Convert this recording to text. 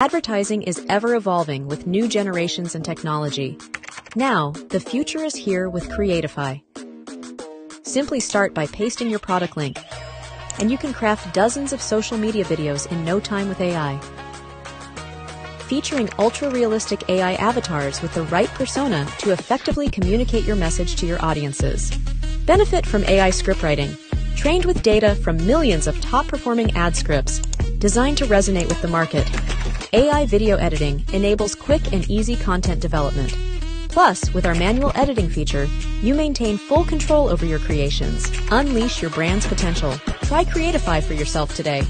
Advertising is ever evolving with new generations and technology. Now, the future is here with Creatify. Simply start by pasting your product link, and you can craft dozens of social media videos in no time with AI. Featuring ultra realistic AI avatars with the right persona to effectively communicate your message to your audiences. Benefit from AI scriptwriting, trained with data from millions of top performing ad scripts designed to resonate with the market. AI video editing enables quick and easy content development. Plus, with our manual editing feature, you maintain full control over your creations. Unleash your brand's potential. Try Creatify for yourself today.